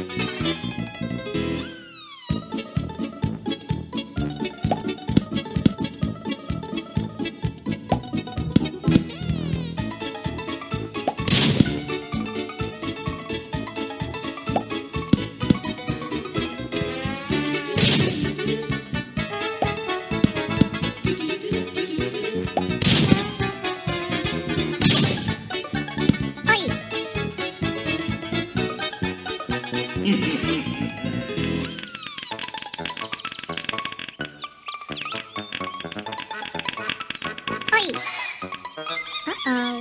はい Uh-oh.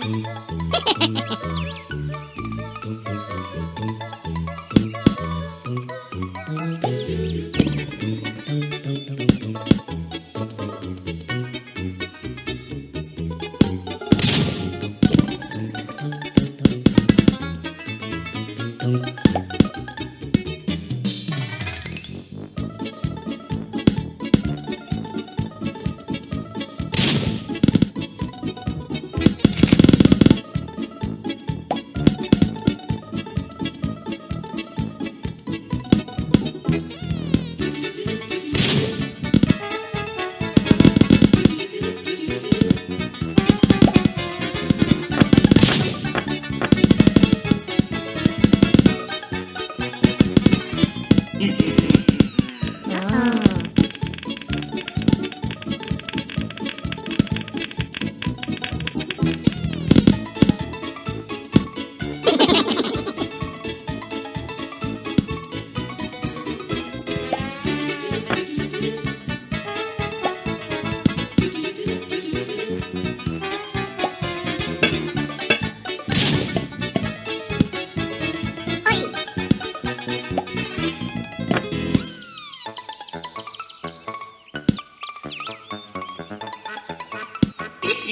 小う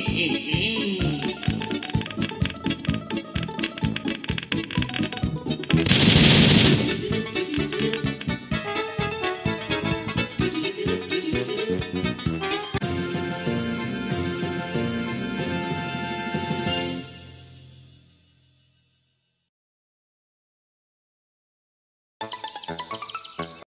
Hehehehe